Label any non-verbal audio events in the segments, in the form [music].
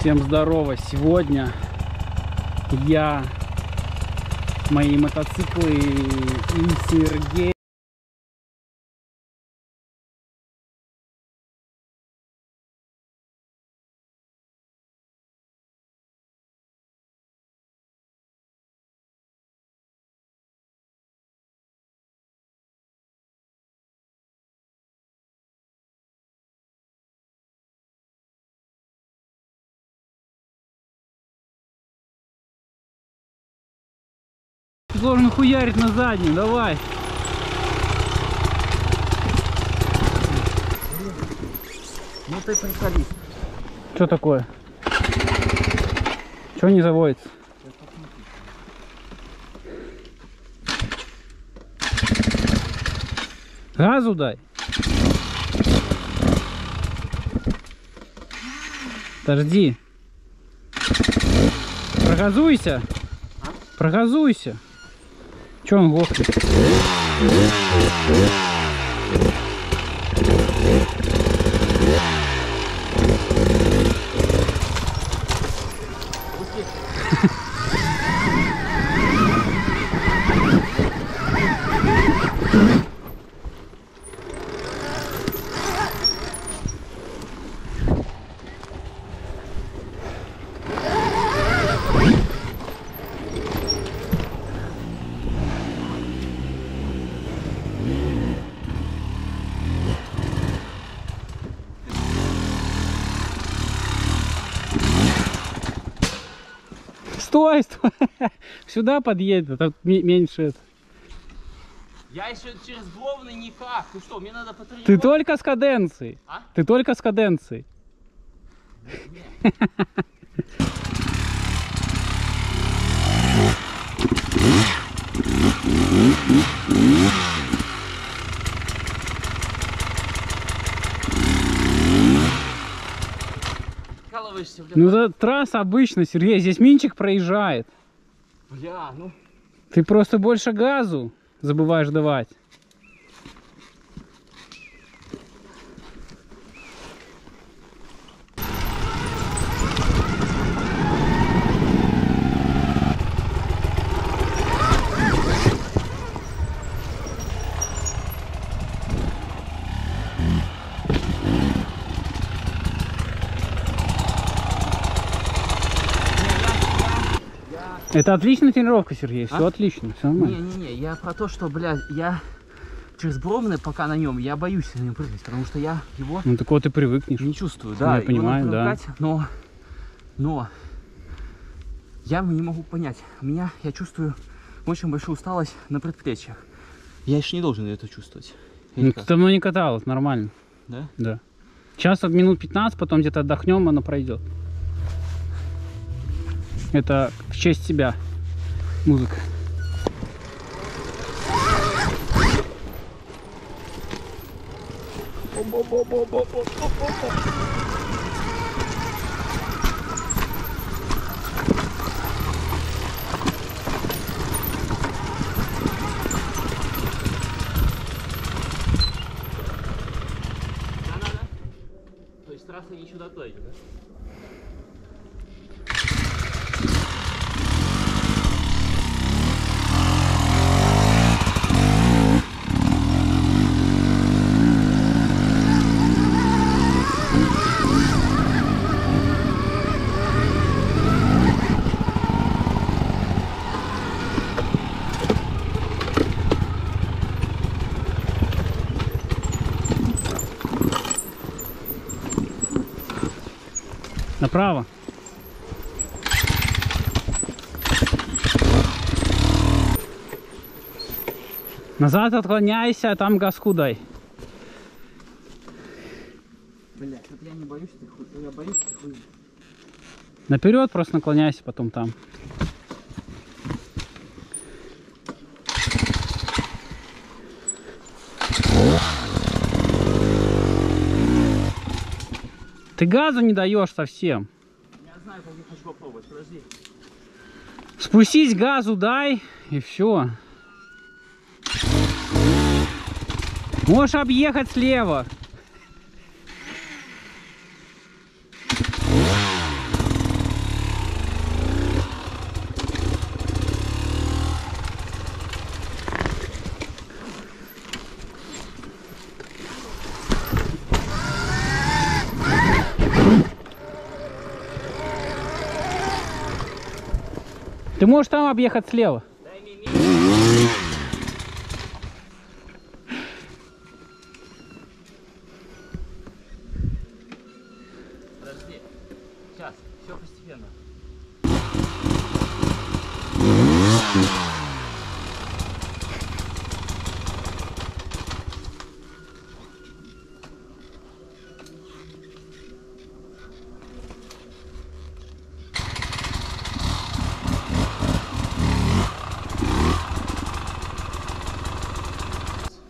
Всем здорово! Сегодня я, мои мотоциклы и Сергей Ты должен хуярить на заднюю, давай. Ну ты приколист. Что такое? Что не заводится? Газу дай. Подожди. Прогазуйся. Прогазуйся. Че он Сюда подъедет, а так ме- меньше. это. Я еще через Гловный никак. Ну что, мне надо Ты потренироваться. только с каденцией. А? Ты только с каденцией. Ну это трасса обычно, Сергей, здесь минчик проезжает. Бля, ну. Ты просто больше газу забываешь давать. Это отличная тренировка, Сергей. Все А? отлично, все нормально. Не-не-не, я про то, что, бля, я через Бровны, пока на нем, я боюсь на нем прыгать, потому что я его Ну так вот ты привыкнешь. не чувствую, да. я понимаю, да. Но, но, я не могу понять. У меня, я чувствую очень большую усталость на предплечьях. Я еще не должен это чувствовать. Ну, ты давно не каталась, нормально. Да? Да. Сейчас от минут 15, потом где-то отдохнем, оно пройдет. Это в честь тебя музыка. Трасса не сюда туда идет, да? Направо. Назад отклоняйся, а там газку дай. Блять, вот я не боюсь ты хуй, я боюсь ты хуй. Наперед просто наклоняйся, потом там. Ты газу не даешь совсем. Я знаю, как я хочу попробовать, подожди. Спустись газу дай и все. Можешь объехать слева. Можешь там объехать слева.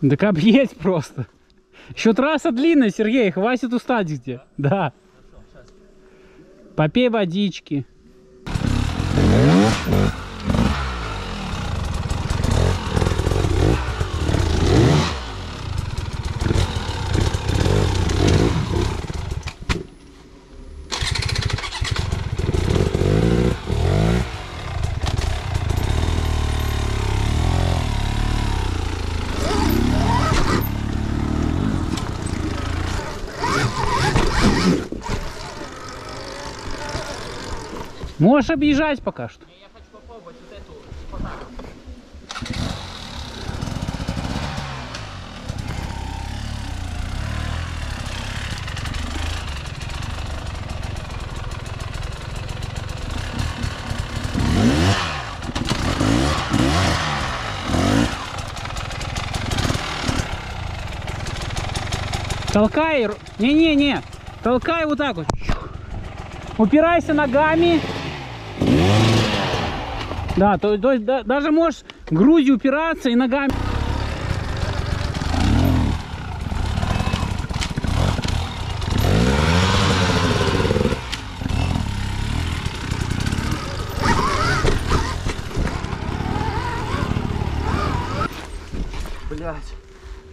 Так объедь просто. Еще трасса длинная, Сергей, хватит устать где. Да. Попей водички. Можешь объезжать пока что. Я хочу попробовать вот эту подарок. Толкай. Не-не-не. Толкай вот так вот. Упирайся ногами. Да, то, то есть да- даже можешь грудью упираться и ногами. Блять.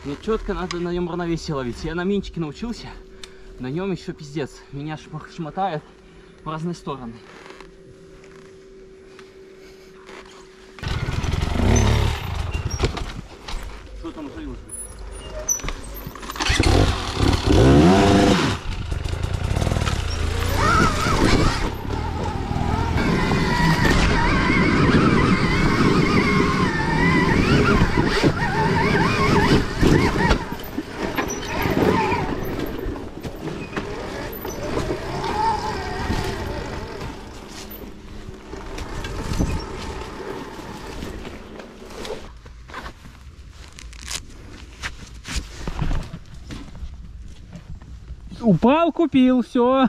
Мне четко надо на нем равновесие ловить. Я на минчике научился. На нем еще пиздец. Меня шмотает в разные стороны. Упал, купил, все.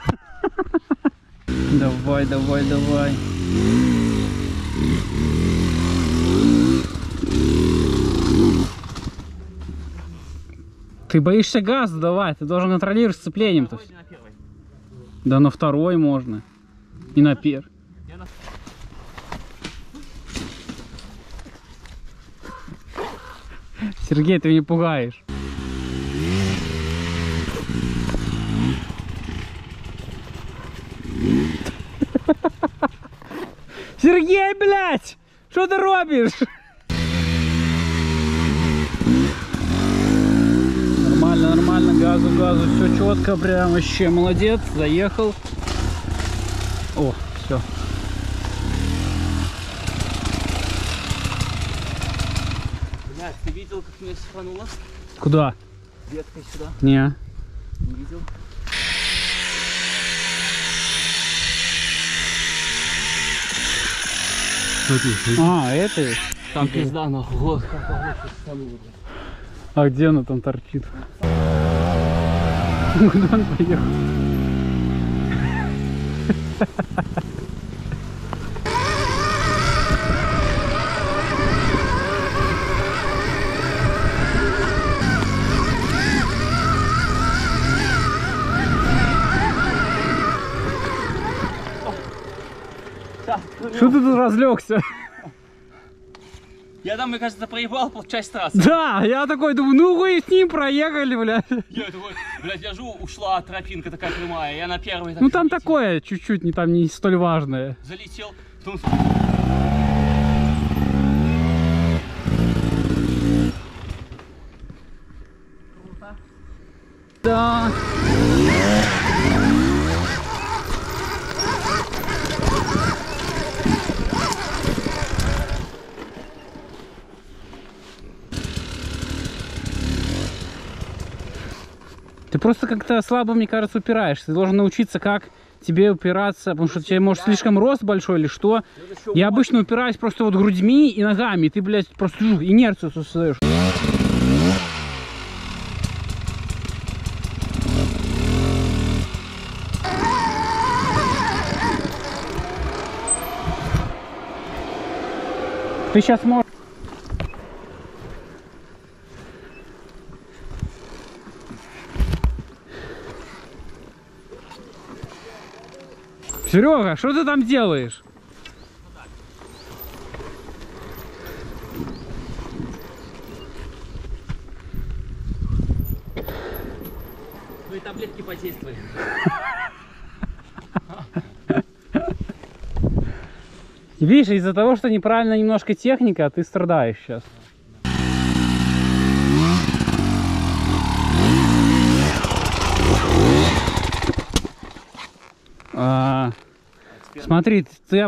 Давай, давай, давай. Ты боишься газ давать, ты должен контролировать сцеплением. -то. Давайте на первой. Да на второй можно. И на первый. Сергей, ты меня пугаешь. Сергей, блядь! Что ты робишь? Нормально, нормально, газу, газу, все четко, прям вообще молодец, заехал. О, все. Блядь, ты видел, как меня сифануло? Куда? Веткой сюда. Не. Не видел? А, это? Там пизда нахуй. Вот. А где она там торчит? [laughs] Куда он поехал? Что ты тут разлегся? Я там, мне кажется, проебал часть трассы. Да, я такой думаю, ну вы с ним проехали, бля. Я такой, блядь, я жу, ушла тропинка такая прямая. Я на первой так Ну там залетел. такое, чуть-чуть, не там не столь важное. Залетел, потом Да. Ты просто как-то слабо, мне кажется, упираешься. Ты должен научиться, как тебе упираться, потому что у тебя, может, слишком рост большой или что. Я обычно упираюсь просто вот грудьми и ногами, и ты, блядь, просто жух, инерцию создаешь. Ты сейчас можешь... Серега, что ты там делаешь? Ну и таблетки подействовали. Видишь, из-за того, что неправильно немножко техника, ты страдаешь сейчас. А, смотри, ты...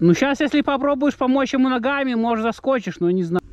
Ну, сейчас, если попробуешь помочь ему ногами, может, заскочишь, но не знаю.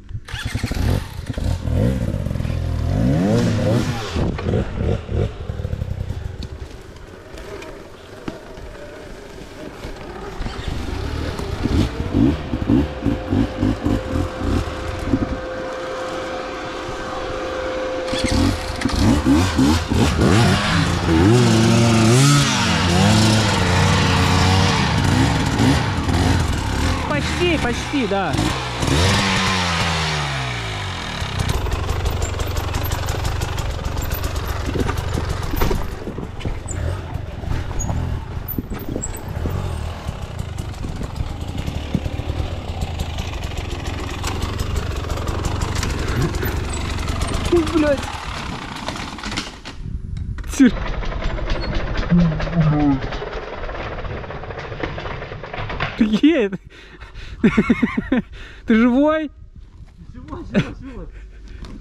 Почти, почти, да. [laughs] Ты живой?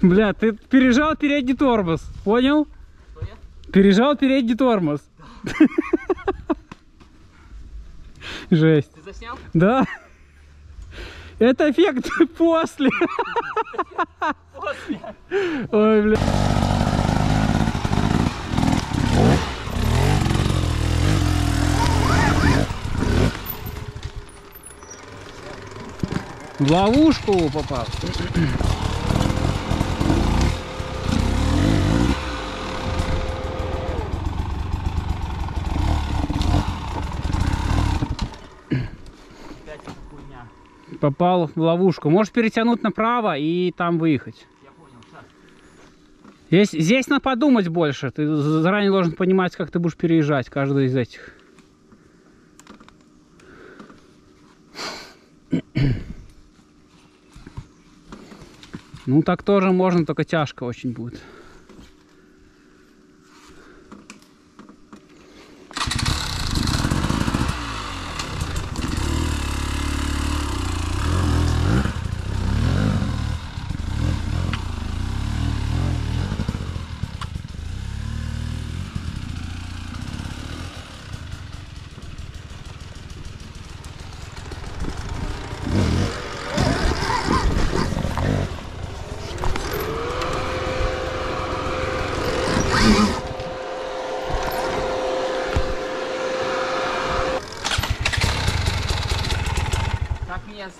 Бля, ты пережал передний тормоз, понял? Что я? Пережал передний тормоз. [laughs] Жесть. Ты заснял? Да. Это эффект [laughs] после. После. Ой, бля. Ловушку попал. Попал в ловушку. Можешь перетянуть направо и там выехать. Здесь, здесь надо подумать больше. Ты заранее должен понимать, как ты будешь переезжать каждый из этих. Ну так тоже можно, только тяжко очень будет.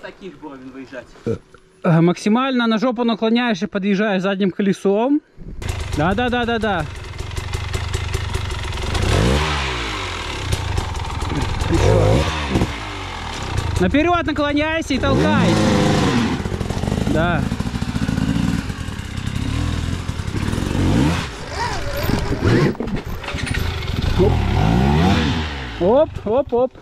Как таких бровин выезжать? Э, Максимально на жопу наклоняешь и подъезжаешь задним колесом. Да, да, да, да, да. Наперед наклоняйся и толкай. Да. Оп, оп, оп.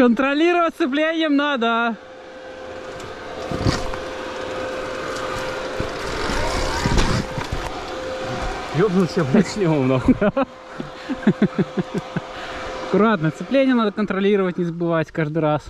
Контролировать цеплением надо. Ёбнулся, блядь, снимом нахуй. Аккуратно, цепление надо контролировать, не забывать каждый раз.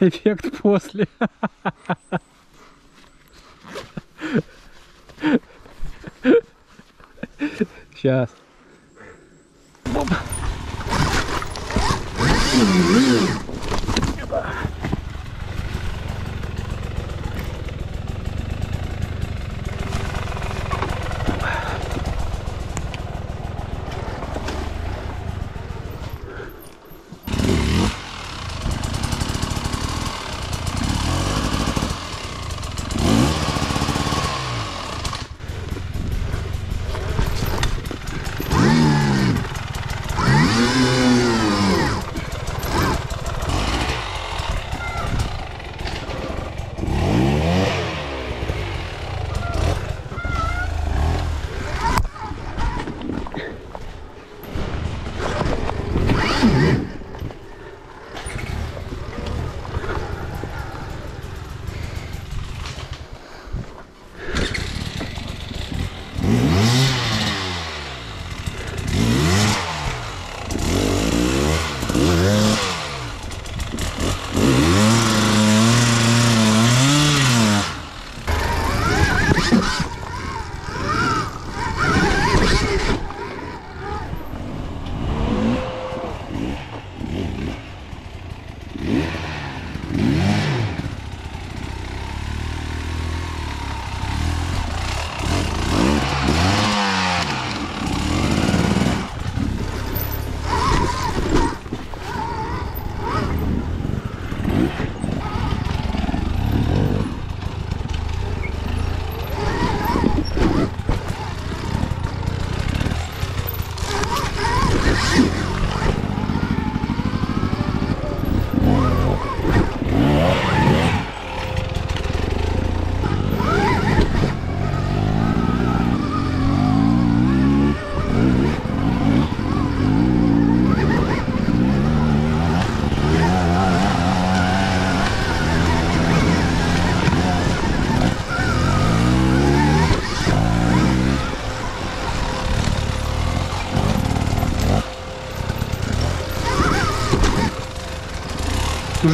Эффект после. Сейчас.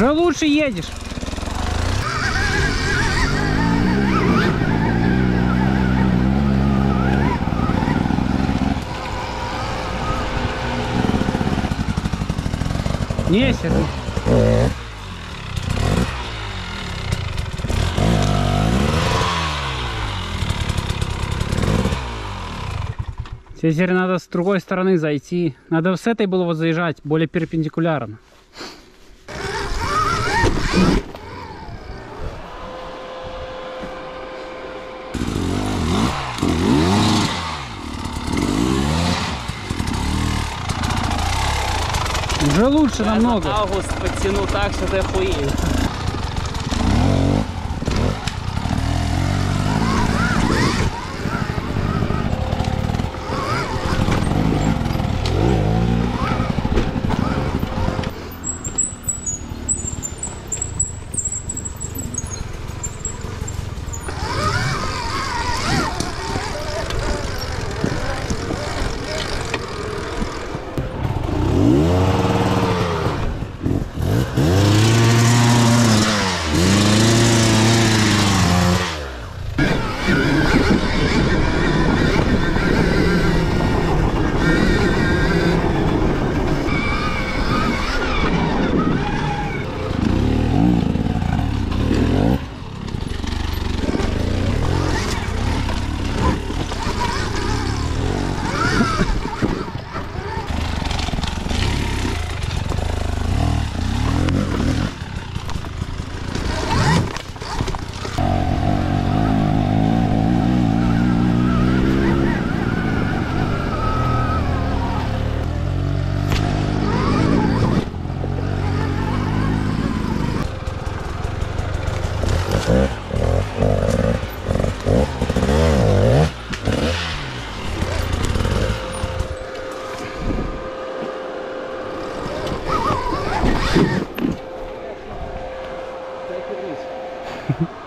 Уже лучше едешь. Не, Сергей. Теперь надо с другой стороны зайти. Надо с этой было вот заезжать, более перпендикулярно. Уже лучше намного. Август подтяну так, что ты охуеешь. até por é isso. [laughs]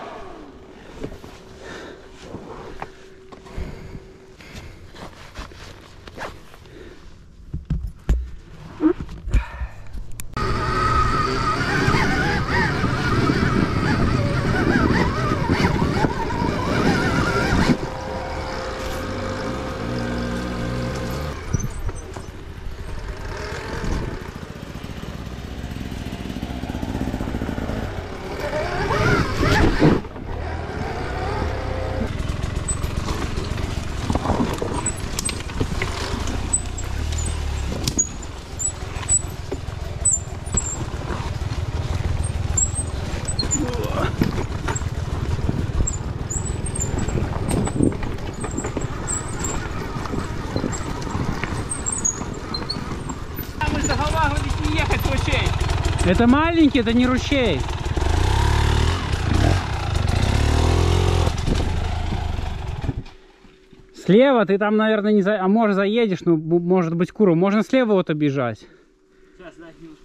Это маленький, это не ручей. Слева ты там, наверное, не за... А может заедешь, ну, может быть, куру. Можно слева вот обижать. Сейчас, немножко.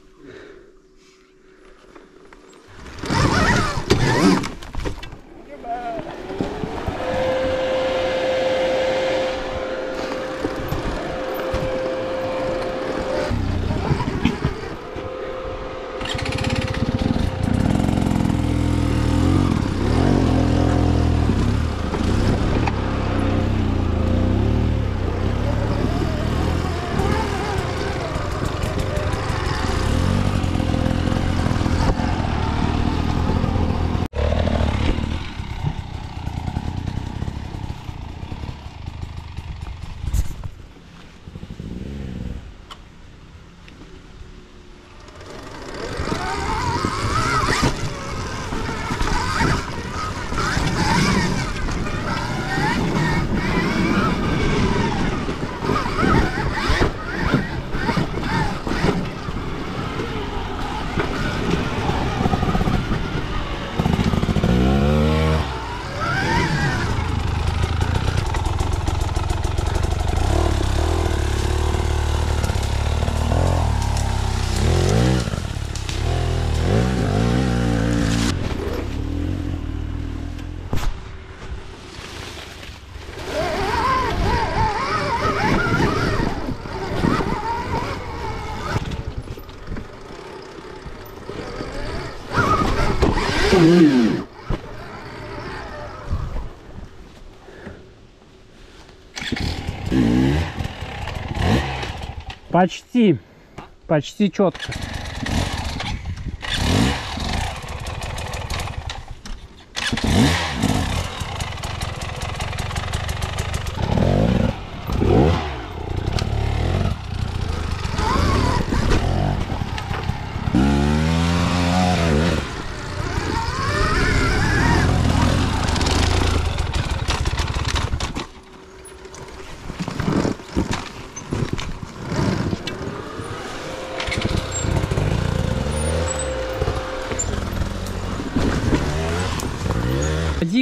Почти. Почти четко.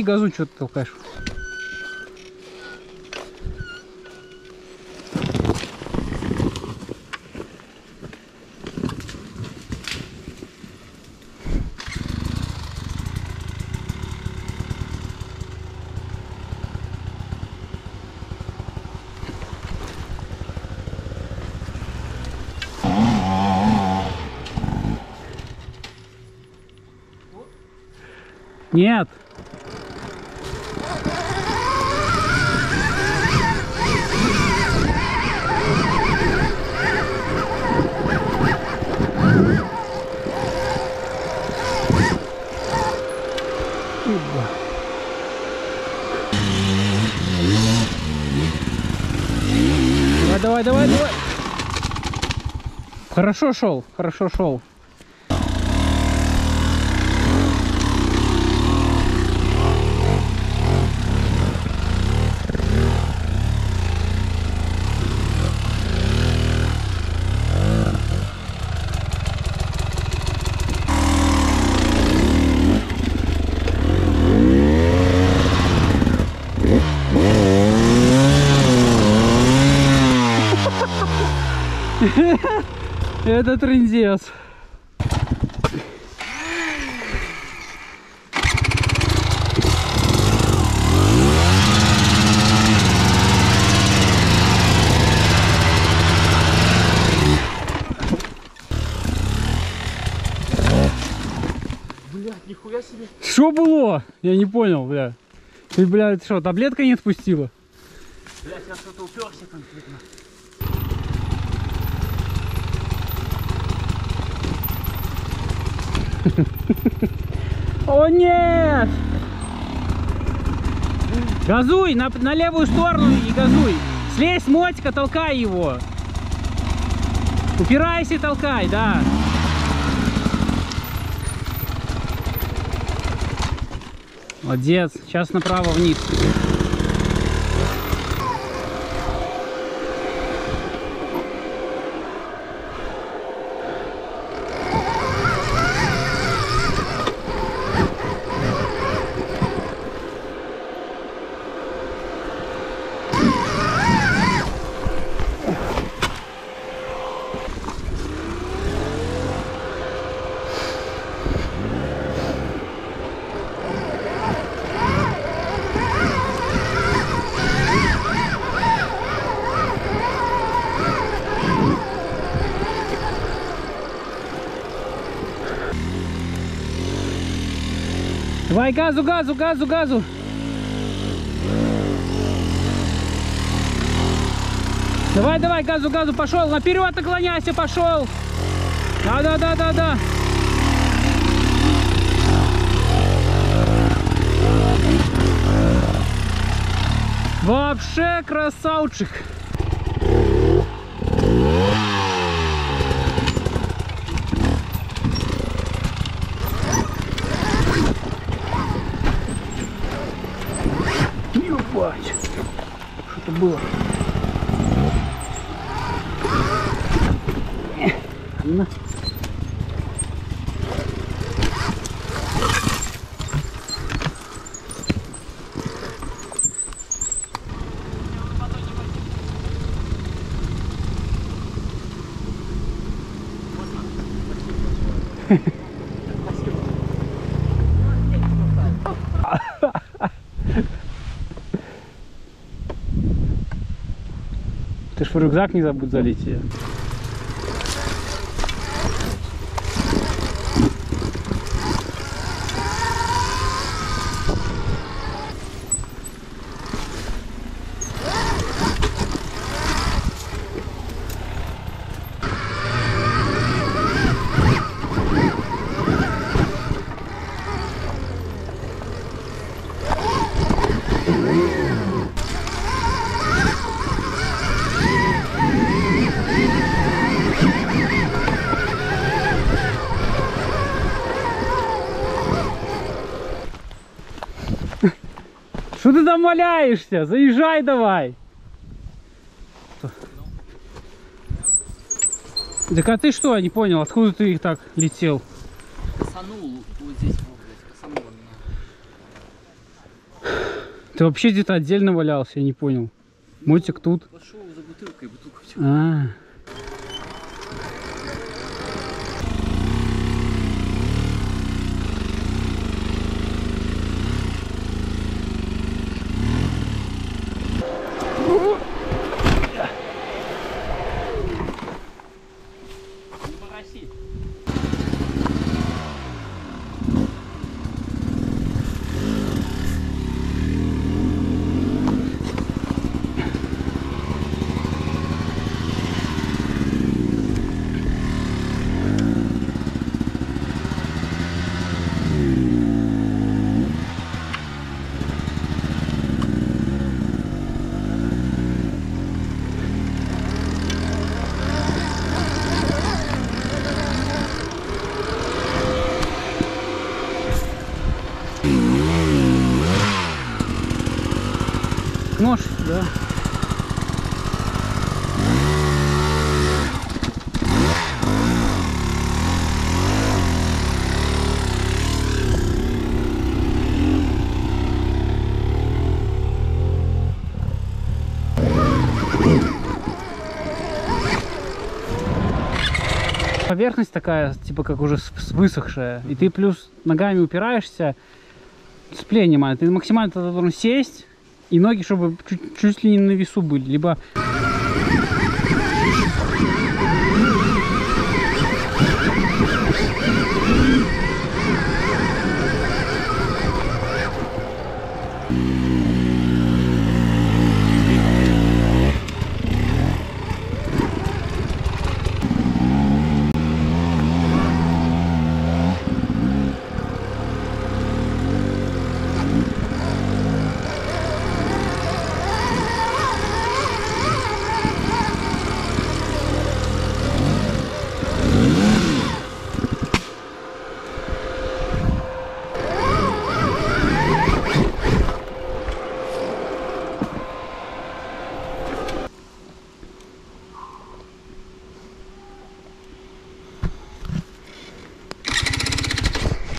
Газу, что ты толкаешь. Нет. Давай, давай, давай. Хорошо шел, хорошо шел. Это трындец. Блядь, нихуя себе. Что было? Я не понял, бля. Ты, бля, ты что, таблетка не отпустила? Блядь, я что-то уперся конкретно. О нет! Газуй на, на левую сторону и газуй. Слезь с мотика, толкай его. Упирайся и толкай, да. Молодец. Сейчас направо вниз. Давай газу, газу, газу, газу. Давай, давай, газу, газу, пошел. Наперед наклоняйся, пошел. Да, да, да, да, да. Вообще красавчик. Ебать. Что-то было. На. Рюкзак не забудь залить там валяешься? Заезжай давай. Так а ты что, я не понял, откуда ты их так летел? Косанул вот здесь, вот, блядь, косанул меня. Ты вообще где-то отдельно валялся, я не понял. Мотик тут. Пошел за бутылкой, бутылку все. А. Нож, да. Поверхность такая, типа как уже высохшая, и ты плюс ногами упираешься, сцепление маленькое, ты максимально тогда должен сесть, и ноги, чтобы чуть, чуть ли не на весу были, либо